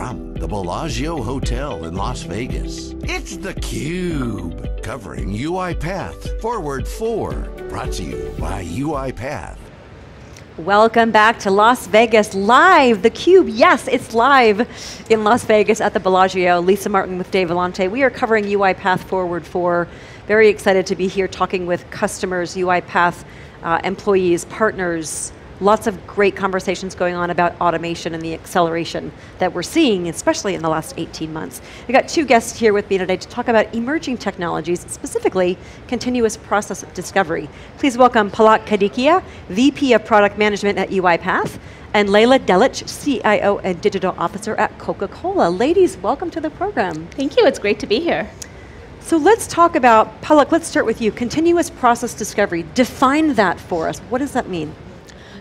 from the Bellagio Hotel in Las Vegas, it's theCUBE, covering UiPath Forward 4, brought to you by UiPath. Welcome back to Las Vegas Live, theCUBE. Yes, it's live in Las Vegas at the Bellagio. Lisa Martin with Dave Vellante. We are covering UiPath Forward 4. Very excited to be here talking with customers, UiPath uh, employees, partners, lots of great conversations going on about automation and the acceleration that we're seeing, especially in the last 18 months. We got two guests here with me today to talk about emerging technologies, specifically continuous process discovery. Please welcome Palak Kadakia, VP of Product Management at UiPath, and Leyla Delic, CIO and Digital Officer at Coca-Cola. Ladies, welcome to the program. Thank you, it's great to be here. So let's talk about, Palak, let's start with you. Continuous process discovery, define that for us. What does that mean?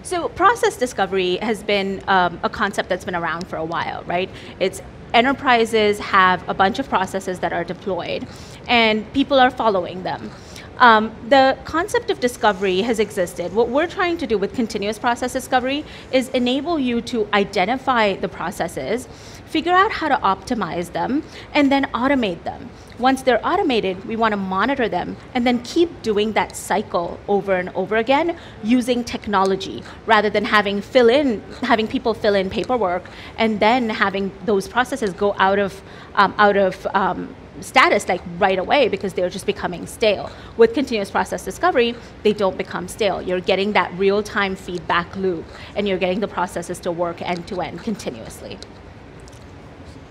So process discovery has been um, a concept that's been around for a while, right? It's enterprises have a bunch of processes that are deployed and people are following them. Um, the concept of discovery has existed. What we're trying to do with continuous process discovery is enable you to identify the processes, figure out how to optimize them, and then automate them. Once they're automated, we want to monitor them and then keep doing that cycle over and over again using technology rather than having fill in, having people fill in paperwork and then having those processes go out of, um, out of um, status like right away because they're just becoming stale. With continuous process discovery, they don't become stale. You're getting that real-time feedback loop and you're getting the processes to work end to end continuously.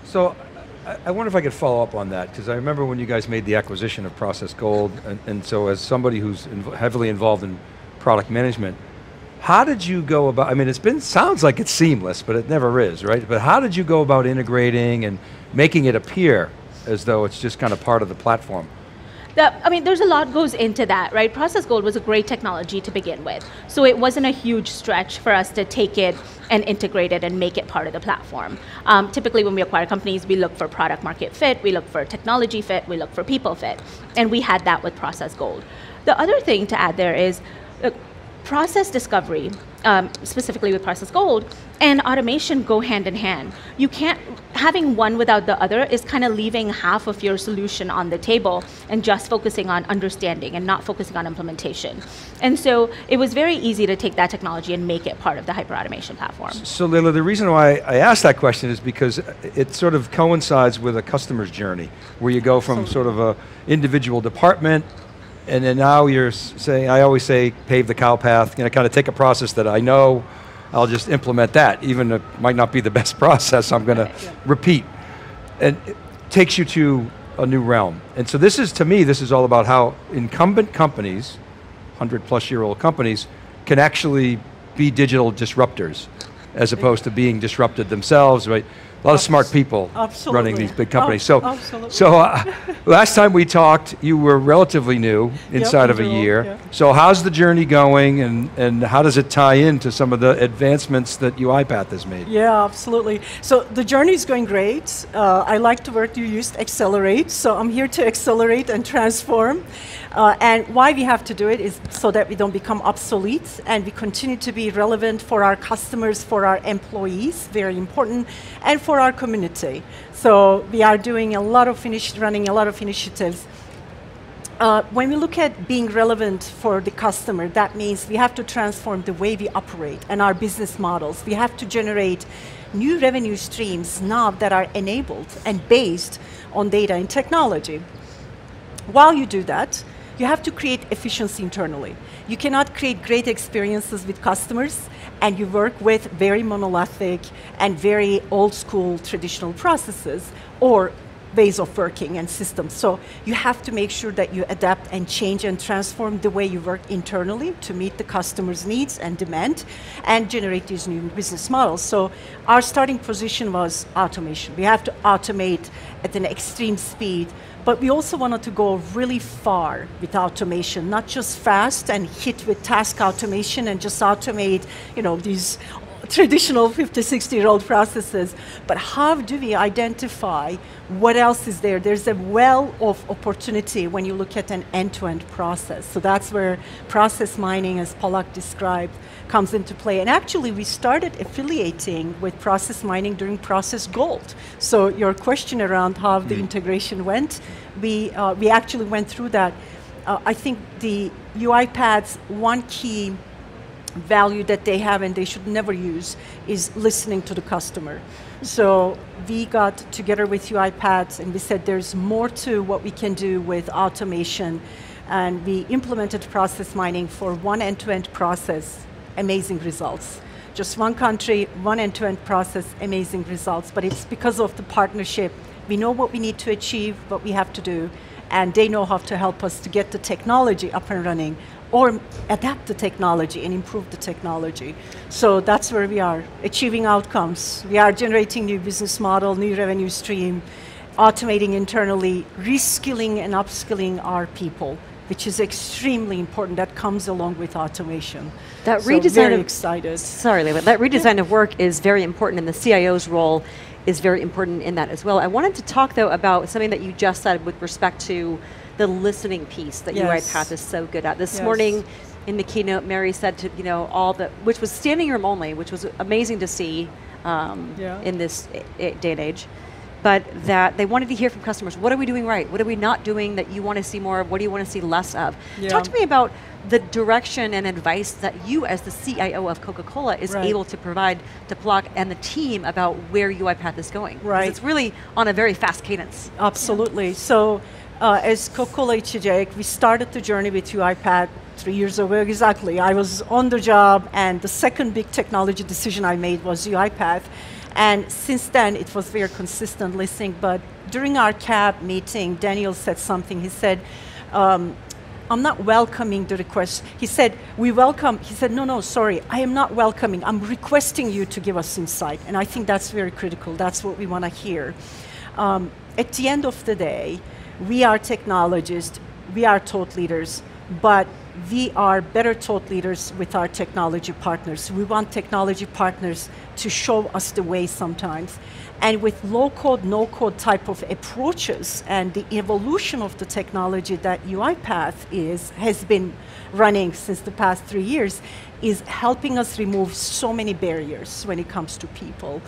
So I wonder if I could follow up on that, because I remember when you guys made the acquisition of Process Gold, and, and so as somebody who's inv heavily involved in product management, how did you go about, I mean, it's been, sounds like it's seamless, but it never is, right? But how did you go about integrating and making it appear as though it's just kind of part of the platform? The, I mean, there's a lot goes into that, right? Process Gold was a great technology to begin with. So it wasn't a huge stretch for us to take it and integrate it and make it part of the platform. Um, typically when we acquire companies, we look for product market fit, we look for technology fit, we look for people fit. And we had that with Process Gold. The other thing to add there is, uh, process discovery, um, specifically with Process Gold, and automation go hand in hand. You can't, having one without the other is kind of leaving half of your solution on the table and just focusing on understanding and not focusing on implementation. And so it was very easy to take that technology and make it part of the hyperautomation platform. So Leyla, the reason why I asked that question is because it sort of coincides with a customer's journey, where you go from sort of a individual department and then now you're saying, I always say pave the cow path, you know, kind of take a process that I know, I'll just implement that, even if it might not be the best process, I'm going to yeah. repeat. And it takes you to a new realm. And so this is, to me, this is all about how incumbent companies, 100 plus year old companies, can actually be digital disruptors as opposed to being disrupted themselves, right? A lot of smart people Absolutely. running these big companies. So, Absolutely. so uh, last time we talked, you were relatively new, inside yep, of a year. Yeah. So how's the journey going and, and how does it tie into some of the advancements that UiPath has made? Yeah, absolutely. So the journey is going great. Uh, I like the word you used, accelerate. So I'm here to accelerate and transform. Uh, and why we have to do it is so that we don't become obsolete and we continue to be relevant for our customers, for our employees, very important, and for our community. So we are doing a lot of running a lot of initiatives. Uh, when we look at being relevant for the customer, that means we have to transform the way we operate and our business models. We have to generate new revenue streams now that are enabled and based on data and technology. While you do that, you have to create efficiency internally. You cannot create great experiences with customers and you work with very monolithic and very old school traditional processes or ways of working and systems. So you have to make sure that you adapt and change and transform the way you work internally to meet the customer's needs and demand and generate these new business models. So our starting position was automation. We have to automate at an extreme speed but we also wanted to go really far with automation, not just fast and hit with task automation and just automate, you know, these traditional 50, 60 year old processes. But how do we identify what else is there? There's a well of opportunity when you look at an end to end process. So that's where process mining, as Palak described, comes into play. And actually, we started affiliating with process mining during Process Gold. So your question around how the integration went, we, uh, we actually went through that. Uh, I think the UiPath's one key value that they have and they should never use is listening to the customer. So we got together with UiPath and we said there's more to what we can do with automation and we implemented process mining for one end-to-end process, amazing results. Just one country, one end-to-end process, amazing results. But it's because of the partnership. We know what we need to achieve, what we have to do, and they know how to help us to get the technology up and running or adapt the technology and improve the technology. So that's where we are, achieving outcomes. We are generating new business model, new revenue stream, automating internally, reskilling and upskilling our people, which is extremely important. That comes along with automation. That so redesign very of- excited. Sorry, Leyla. That redesign of work is very important, and the CIO's role is very important in that as well. I wanted to talk though about something that you just said with respect to the listening piece that Yes. UiPath is so good at. This Yes. morning in the keynote, Mary said to you know all the which was standing room only, which was amazing to see um, Yeah. in this i- i- day and age. But that they wanted to hear from customers. What are we doing right? What are we not doing that you want to see more of? What do you want to see less of? Yeah. Talk to me about the direction and advice that you, as the CIO of Coca-Cola, is Right. able to provide to Palak and the team about where UiPath is going. Right. It's really on a very fast cadence. Absolutely. So, uh, as Coca-Cola HJ, we started the journey with UiPath three years ago exactly. I was on the job, and the second big technology decision I made was UiPath. And since then, it was very consistent listening. But during our CAB meeting, Daniel said something. He said, um, I'm not welcoming the request. He said, We welcome. He said, No, no, sorry, I am not welcoming. I'm requesting you to give us insight. And I think that's very critical. That's what we want to hear. Um, at the end of the day, we are technologists, we are thought leaders, but we are better thought leaders with our technology partners. We want technology partners to show us the way sometimes. And with low code, no code type of approaches and the evolution of the technology that UiPath is, has been running since the past three years, is helping us remove so many barriers when it comes to people.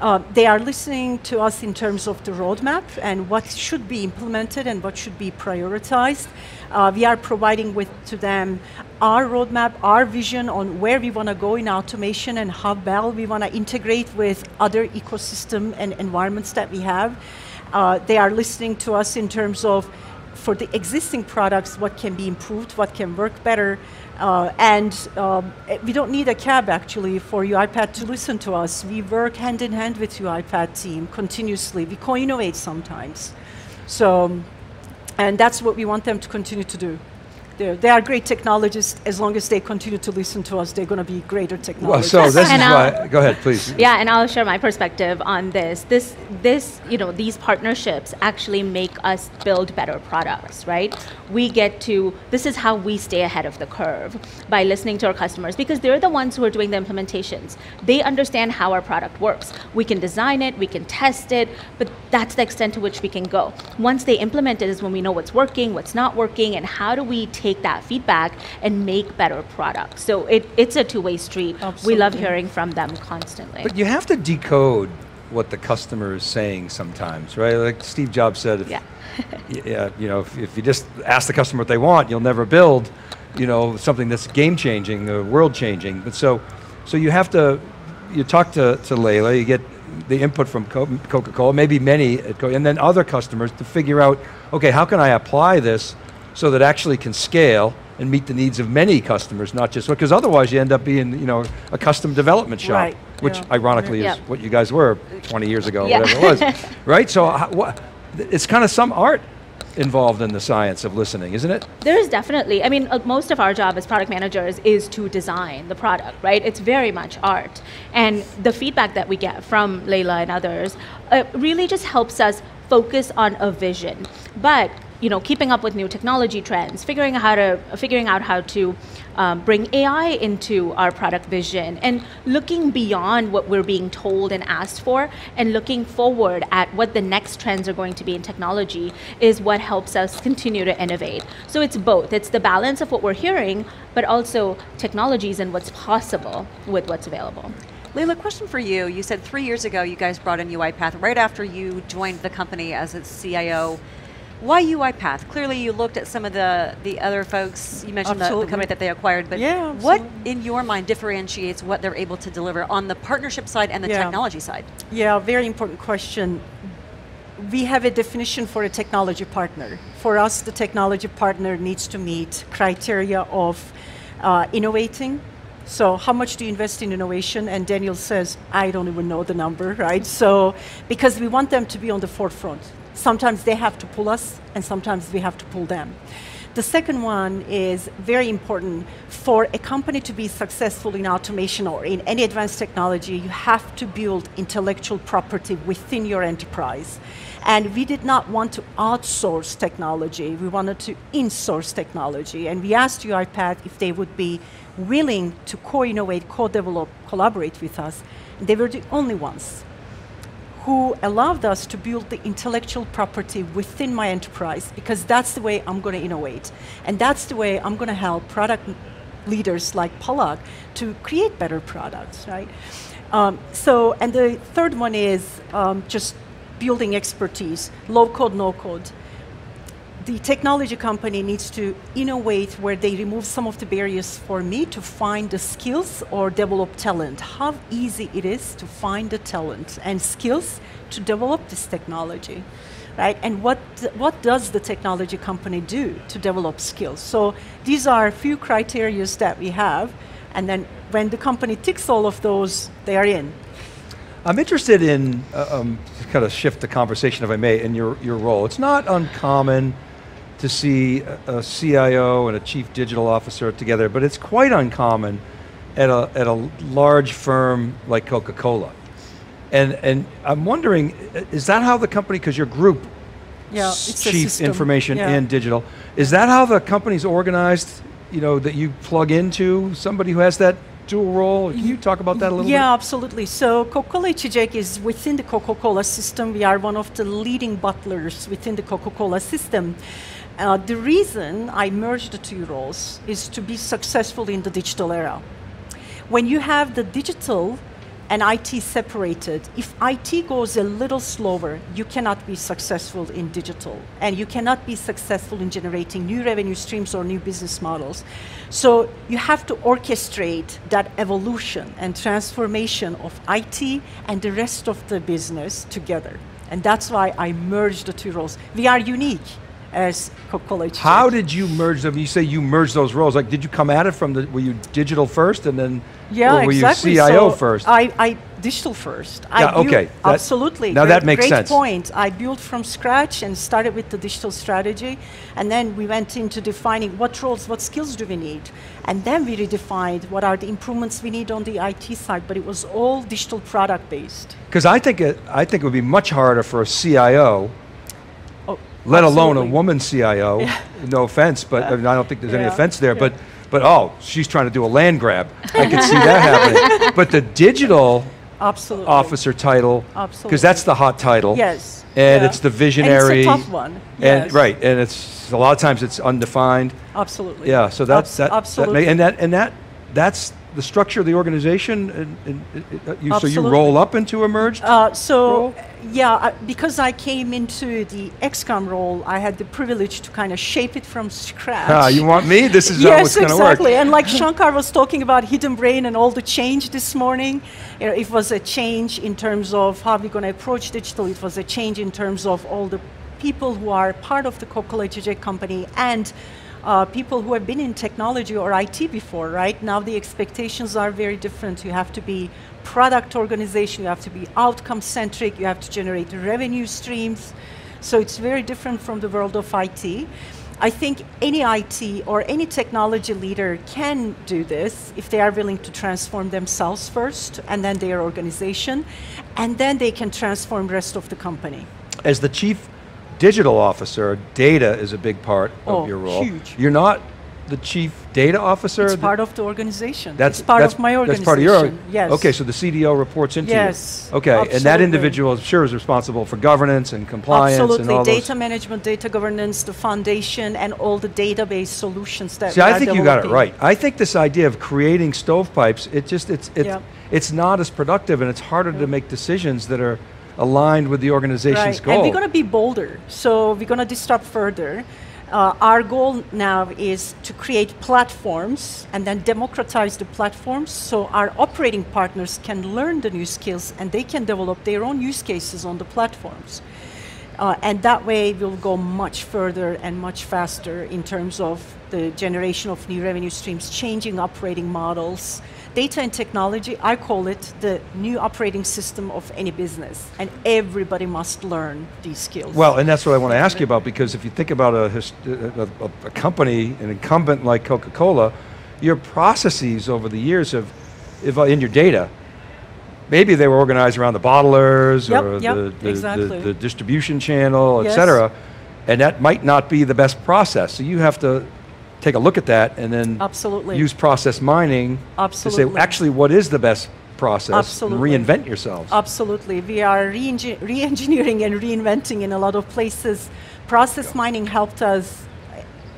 Uh, they are listening to us in terms of the roadmap and what should be implemented and what should be prioritized. Uh, we are providing with to them our roadmap, our vision on where we want to go in automation and how well we want to integrate with other ecosystem and environments that we have. Uh, they are listening to us in terms of for the existing products, what can be improved, what can work better, uh, and um, eh, we don't need a cab actually for UiPath to listen to us. We work hand in hand with UiPath team continuously. We co-innovate sometimes, so and that's what we want them to continue to do. They're, they are great technologists. As long as they continue to listen to us, they're going to be greater Well, technologists. so this is I'll- why. Go ahead, please. Yeah, and I'll share my perspective on this. This, this, you know, these partnerships actually make us build better products, right? We get to. This is how we stay ahead of the curve by listening to our customers because they're the ones who are doing the implementations. They understand how our product works. We can design it, we can test it, but that's the extent to which we can go. Once they implement it is when we know what's working, what's not working, and how do we take that feedback and make better products. So it, it's a two-way street. We love hearing from them constantly. But you have to decode what the customer is saying sometimes, right? Like Steve Jobs said, if, Yeah. yeah, you know, if, if you just ask the customer what they want, you'll never build, you know, something that's game changing, uh, world changing. But so, so you have to, you talk to, to Leyla, you get the input from Coca-Cola, maybe many, at Co- and then other customers to figure out, okay, how can I apply this so that actually can scale and meet the needs of many customers, not just because otherwise you end up being, you know, a custom development shop, Right, which yeah. ironically Yeah. is what you guys were 20 years ago, Yeah. whatever it was, right? So how, it's kind of some art involved in the science of listening, isn't it? There is definitely. I mean, uh, most of our job as product managers is to design the product, right? It's very much art. And the feedback that we get from Leyla and others uh, really just helps us focus on a vision. But you know, keeping up with new technology trends, figuring out how to figuring out how to um, bring AI into our product vision, and looking beyond what we're being told and asked for, and looking forward at what the next trends are going to be in technology is what helps us continue to innovate. So it's both. It's the balance of what we're hearing, but also technologies and what's possible with what's available. Leyla, question for you. You said three years ago you guys brought in UiPath right after you joined the company as its CIO. Why UiPath? Clearly, you looked at some of the, the other folks. You mentioned the, the, company that they acquired, but yeah, what in your mind differentiates what they're able to deliver on the partnership side and the yeah. technology side? Yeah, very important question. We have a definition for a technology partner. For us, the technology partner needs to meet criteria of uh, innovating. So, how much do you invest in innovation? And Daniel says, I don't even know the number, right? So, because we want them to be on the forefront sometimes they have to pull us, and sometimes we have to pull them. The second one is very important for a company to be successful in automation or in any advanced technology, you have to build intellectual property within your enterprise. And we did not want to outsource technology, we wanted to insource technology. And we asked UiPath if they would be willing to co innovate, co develop, collaborate with us. They were the only ones who allowed us to build the intellectual property within my enterprise because that's the way I'm going to innovate. And that's the way I'm going to help product leaders like Palak to create better products, right? Um, so, and the third one is um, just building expertise, low code, no code the technology company needs to innovate where they remove some of the barriers for me to find the skills or develop talent. How easy it is to find the talent and skills to develop this technology, right? And what, what does the technology company do to develop skills? So these are a few criteria that we have, and then when the company ticks all of those, they are in. I'm interested in, uh, um, kind of shift the conversation, if I may, in your, your role. It's not uncommon to see a, a CIO and a chief digital officer together, but it's quite uncommon at a, at a large firm like Coca-Cola. And, and I'm wondering, is that how the company, because your group, yeah, chief information yeah. and digital, is that how the company's organized, you know, that you plug into somebody who has that dual role? Can you talk about that a little yeah, bit? Yeah, absolutely. So Coca-Cola HCJK is within the Coca-Cola system. We are one of the leading bottlers within the Coca-Cola system. Uh, the reason I merged the two roles is to be successful in the digital era. When you have the digital and IT separated, if IT goes a little slower, you cannot be successful in digital and you cannot be successful in generating new revenue streams or new business models. So you have to orchestrate that evolution and transformation of IT and the rest of the business together. And that's why I merged the two roles. We are unique as Coca-Cola. How did you merge them? You say you merged those roles. Like, did you come at it from the? Were you digital first, and then? Yeah, or were exactly. you CIO so first? I, I digital first. Yeah, I okay. That, absolutely. Now great, that makes great sense. point. I built from scratch and started with the digital strategy, and then we went into defining what roles, what skills do we need, and then we redefined what are the improvements we need on the IT side. But it was all digital product based. Because I think it, I think it would be much harder for a CIO let Absolutely. alone a woman CIO. Yeah. No offense, but I, mean, I, don't think there's yeah. any offense there. Yeah. But but oh, she's trying to do a land grab. I can see that happening. But the digital Absolutely. officer title, because that's the hot title. Yes. And it's the visionary. And it's a tough one. And right, and it's a lot of times it's undefined. Absolutely. Yeah. So that's Abs- that. Absolutely. That and that and that that's the structure of the organization, and, and, uh, you, so you roll up into a merged Uh, so, role? yeah, I, because I came into the XCOM role, I had the privilege to kind of shape it from scratch. Ah, you want me? This is how yes, it's going to exactly. work. And like Shankar was talking about hidden brain and all the change this morning, you know, it was a change in terms of how we're going to approach digital. It was a change in terms of all the people who are part of the Coca-Cola company and uh, people who have been in technology or IT before, right? Now the expectations are very different. You have to be product organization, you have to be outcome centric, you have to generate revenue streams. So it's very different from the world of IT. I think any IT or any technology leader can do this if they are willing to transform themselves first and then their organization, and then they can transform the rest of the company. As the chief digital officer, data is a big part Oh, of your role. huge. You're not the chief data officer. It's part of the organization. that's it's part that's, of my organization. That's part of your. Yes. Okay, so the CDO reports into Yes, you. Okay, and that individual, I'm sure, is responsible for governance and compliance and Absolutely, all data management, data governance, the foundation, and all the database solutions that See, I think you got it right. I think this idea of creating stovepipes, it just it's it's Yeah. it's not as productive, and it's harder to make decisions that are aligned with the organization's right. goal. And we're going to be bolder. So we're going to disrupt further. Uh, our goal now is to create platforms and then democratize the platforms so our operating partners can learn the new skills and they can develop their own use cases on the platforms. Uh, and that way we'll go much further and much faster in terms of the generation of new revenue streams, changing operating models. Data and technology, I call it the new operating system of any business, and everybody must learn these skills. Well, and that's what I want to ask you about because if you think about a, a, a, company, an incumbent like Coca-Cola, your processes over the years have, if, in your data, maybe they were organized around the bottlers Yep, or yep, the, the, exactly. the, the distribution channel, et Yes. cetera, and that might not be the best process. So you have to take a look at that and then Absolutely. use process mining to say, actually, what is the best process? Absolutely. Reinvent yourselves. Absolutely. We are re-engi- re-engineering and reinventing in a lot of places. Process mining helped us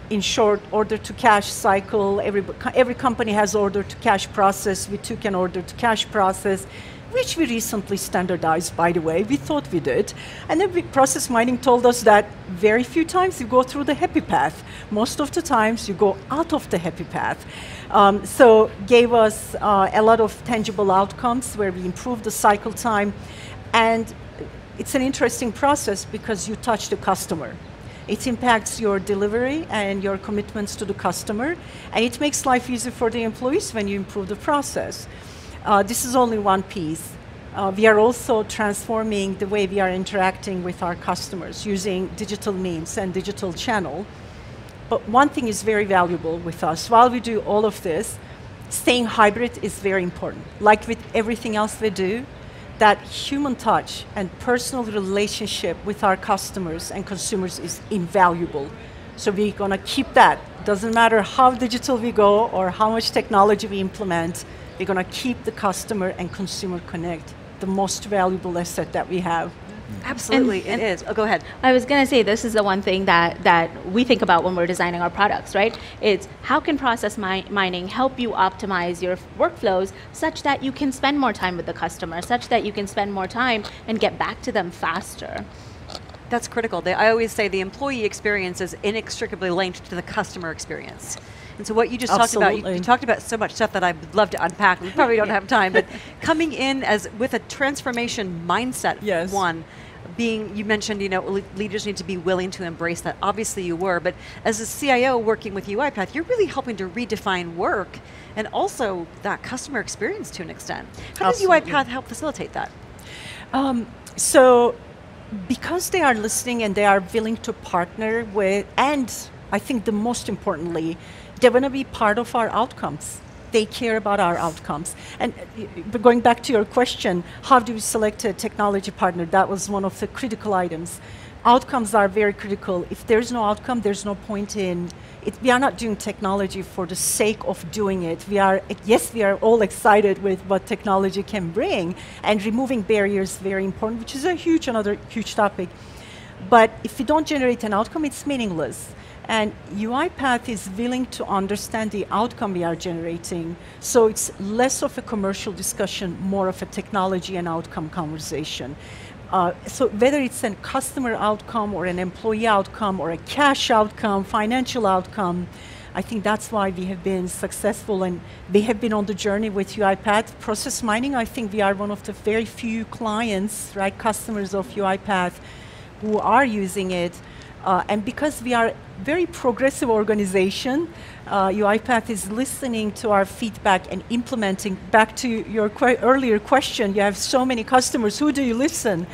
in short order to cash cycle. Every, every company has order to cash process. We took an order to cash process, which we recently standardized, by the way. We thought we did. And then we, process mining told us that very few times you go through the happy path. Most of the times you go out of the happy path. Um, so gave us uh, a lot of tangible outcomes where we improved the cycle time. And it's an interesting process because you touch the customer. It impacts your delivery and your commitments to the customer, and it makes life easier for the employees when you improve the process. Uh, this is only one piece. Uh, we are also transforming the way we are interacting with our customers using digital means and digital channel. But one thing is very valuable with us. While we do all of this, staying hybrid is very important. Like with everything else we do, that human touch and personal relationship with our customers and consumers is invaluable. So we're going to keep that. Doesn't matter how digital we go or how much technology we implement, we're going to keep the customer and consumer connect, the most valuable asset that we have. Mm. Absolutely, And- it is. Oh, go ahead. I was going to say this is the one thing that, that we think about when we're designing our products, right? It's how can process mi- mining help you optimize your f- workflows such that you can spend more time with the customer, such that you can spend more time and get back to them faster. That's critical. They, I always say the employee experience is inextricably linked to the customer experience. And so what you just talked about, you, you talked about so much stuff that I would love to unpack. We probably don't have time, but coming in as with a transformation mindset, Yes. one, being, you mentioned, you know, leaders need to be willing to embrace that. Obviously you were, but as a CIO working with UiPath, you're really helping to redefine work and also that customer experience to an extent. How does UiPath help facilitate that? Um, so, because they are listening and they are willing to partner with, and I think the most importantly, they want to be part of our outcomes. They care about our outcomes. And uh, going back to your question, how do we select a technology partner? That was one of the critical items. Outcomes are very critical. If there's no outcome, there's no point in it. We are not doing technology for the sake of doing it. We are, yes, we are all excited with what technology can bring, and removing barriers is very important, which is a huge, another huge topic. But if we don't generate an outcome, it's meaningless. And UiPath is willing to understand the outcome we are generating. So it's less of a commercial discussion, more of a technology and outcome conversation. Uh, so whether it's a customer outcome or an employee outcome or a cash outcome, financial outcome, I think that's why we have been successful and we have been on the journey with UiPath. Process mining, I think we are one of the very few clients, right, customers of UiPath who are using it. Uh, and because we are very progressive organization, uh, UiPath is listening to our feedback and implementing. Back to your que- earlier question, you have so many customers. Who do you listen?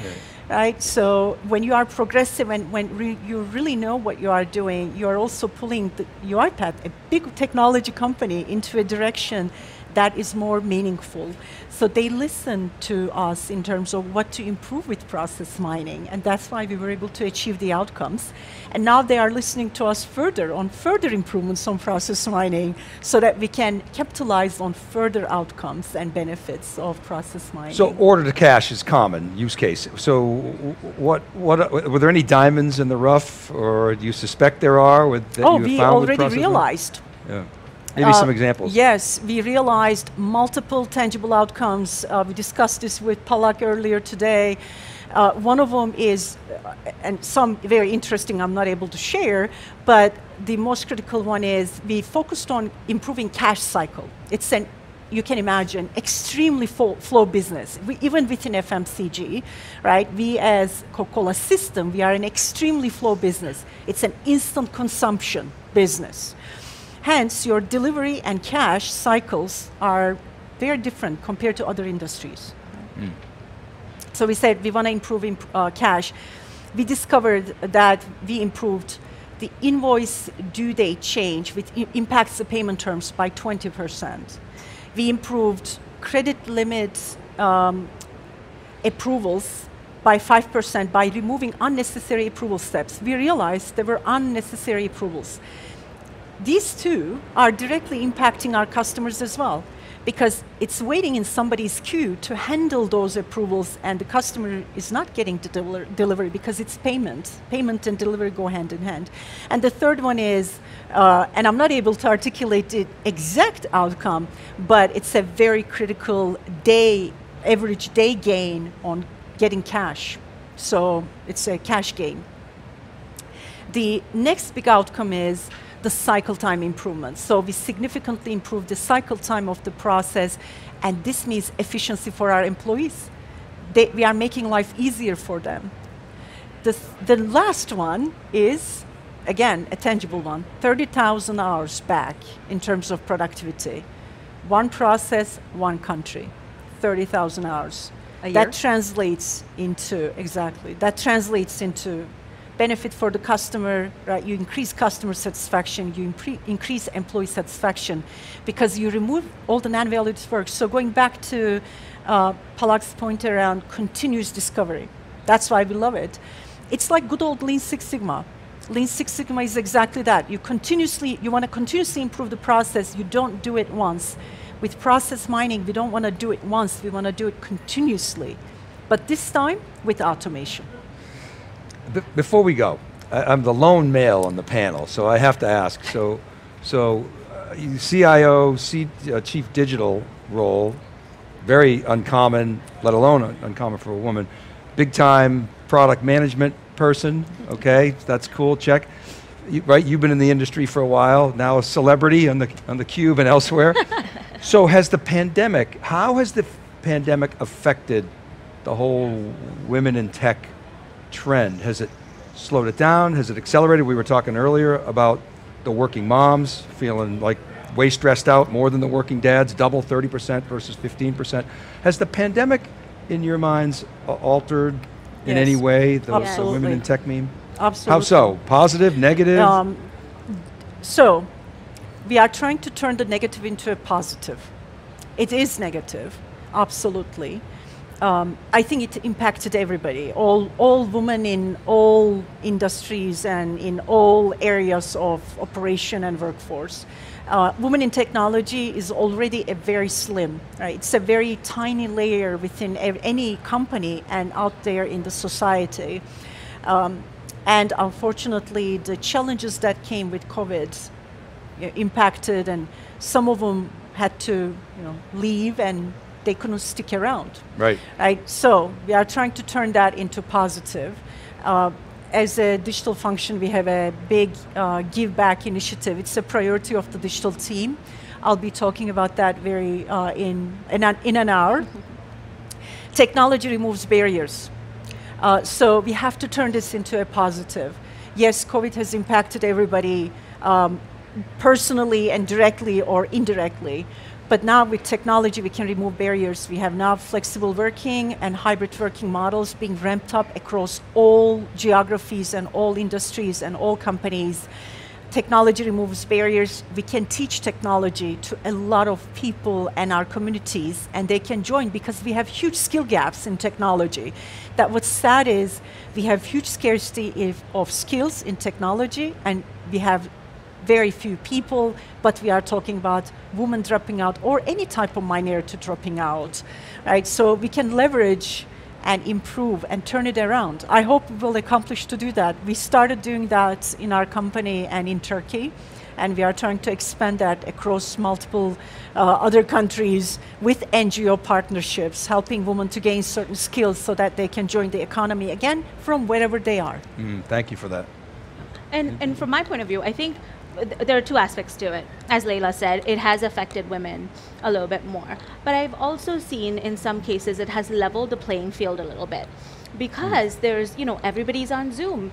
Right. So when you are progressive and when re- you really know what you are doing, you are also pulling the UiPath, a big technology company, into a direction that is more meaningful. So they listen to us in terms of what to improve with process mining, and that's why we were able to achieve the outcomes. And now they are listening to us further on further improvements on process mining so that we can capitalize on further outcomes and benefits of process mining. So order to cash is common use case. So what, what, were there any diamonds in the rough, or do you suspect there are? With, that oh, you we found with already process mining? realized. Yeah. Maybe Uh, some examples. Yes, we realized multiple tangible outcomes. Uh, we discussed this with Palak earlier today. Uh, one of them is, uh, and some very interesting, I'm not able to share, but the most critical one is we focused on improving cash cycle. It's an you can imagine extremely full flow business we, even within fmcg right we as coca-cola system we are an extremely flow business it's an instant consumption business Hence, your delivery and cash cycles are very different compared to other industries. So we said we want to improve imp- uh, cash. We discovered that we improved the invoice due date change, which impacts the payment terms by 20%. We improved credit limit um, approvals by 5% by removing unnecessary approval steps. We realized there were unnecessary approvals these two are directly impacting our customers as well because it's waiting in somebody's queue to handle those approvals and the customer is not getting the deli- delivery because it's payment. Payment and delivery go hand in hand. And the third one is uh, and i'm not able to articulate the exact outcome but it's a very critical day average day gain on getting cash. So it's a cash gain. The next big outcome is the cycle time improvements. So we significantly improved the cycle time of the process, and this means efficiency for our employees. They, we are making life easier for them. The, the last one is, again, a tangible one 30,000 hours back in terms of productivity. One process, one country, 30,000 hours. A year? That translates into, exactly, that translates into benefit for the customer, right? You increase customer satisfaction, you increase employee satisfaction because you remove all the non-valued work. So going back to uh, Palak's point around continuous discovery, that's why we love it. It's like good old Lean Six Sigma. Lean Six Sigma is exactly that. You continuously, you want to continuously improve the process. You don't do it once. With process mining, we don't want to do it once. We want to do it continuously, but this time with automation. B- before we go, I, I'm the lone male on the panel, so I have to ask. So, so uh, CIO, C, uh, Chief Digital role, very uncommon, let alone un- uncommon for a woman. Big time product management person. Okay, that's cool. Check. You, right, you've been in the industry for a while. Now a celebrity on the on the cube and elsewhere. so has the pandemic? How has the pandemic affected the whole women in tech trend? Has it slowed it down? Has it accelerated? We were talking earlier about the working moms feeling like way stressed out more than the working dads, double 30% versus 15%. Has the pandemic, in your minds, altered in Yes. any way the, the women in tech meme? Absolutely. How so? Positive, negative? Um, so, we are trying to turn the negative into a positive. It is negative, absolutely. Um, I think it impacted everybody, all, all women in all industries and in all areas of operation and workforce. Uh, women in technology is already a very slim, right? It's a very tiny layer within any company and out there in the society. Um, and unfortunately, the challenges that came with COVID you know, impacted, and some of them had to, you know, leave, and they couldn't stick around. right. Right. So we are trying to turn that into positive. Uh, as a digital function, we have a big uh, give back initiative. It's a priority of the digital team. I'll be talking about that very uh, in in an, in an hour. Technology removes barriers. Uh, so we have to turn this into a positive. Yes, COVID has impacted everybody um, personally and directly or indirectly. But now with technology, we can remove barriers. We have now flexible working and hybrid working models being ramped up across all geographies and all industries and all companies. technology removes barriers. We can teach technology to a lot of people and our communities, and they can join because we have huge skill gaps in technology. That what's sad is we have huge scarcity of skills in technology, and we have very few people, but we are talking about women dropping out or any type of minority dropping out, right? So we can leverage and improve and turn it around. I hope we will accomplish to do that. We started doing that in our company and in Turkey, and we are trying to expand that across multiple uh, other countries with NGO partnerships, helping women to gain certain skills so that they can join the economy again from wherever they are. Mm, thank you for that. And, and from my point of view, I think there are two aspects to it. As Leyla said, it has affected women a little bit more. But I've also seen in some cases it has leveled the playing field a little bit because mm. there's, you know, everybody's on Zoom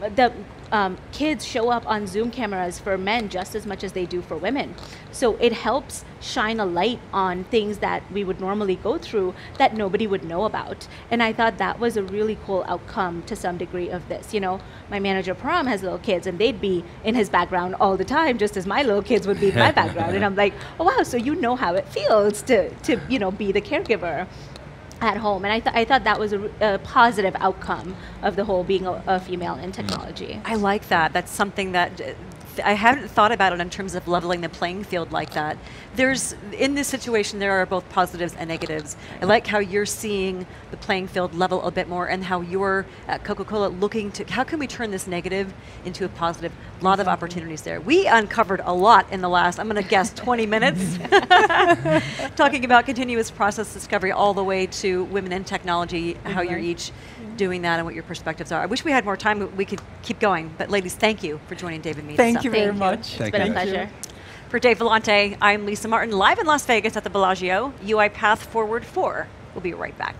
the um, kids show up on Zoom cameras for men just as much as they do for women. So it helps shine a light on things that we would normally go through that nobody would know about. And I thought that was a really cool outcome to some degree of this. You know, my manager Param has little kids and they'd be in his background all the time, just as my little kids would be in my background. And I'm like, oh wow, so you know how it feels to, to you know, be the caregiver at home. And I, th- I thought that was a, a, positive outcome of the whole being a, a, female in mm. technology. I like that. That's something that uh, I haven't thought about it in terms of leveling the playing field like that. There's in this situation there are both positives and negatives. I like how you're seeing the playing field level a bit more, and how you're at Coca-Cola looking to how can we turn this negative into a positive. A lot of opportunities there. We uncovered a lot in the last I'm going to guess 20 minutes, talking about continuous process discovery all the way to women in technology, how you're each doing that and what your perspectives are. I wish we had more time. We could keep going. But ladies, thank you for joining David Mead. Thank you very thank much. You. It's been a pleasure. For Dave Vellante, I'm Lisa Martin, live in Las Vegas at the Bellagio, UiPath Forward 4. We'll be right back.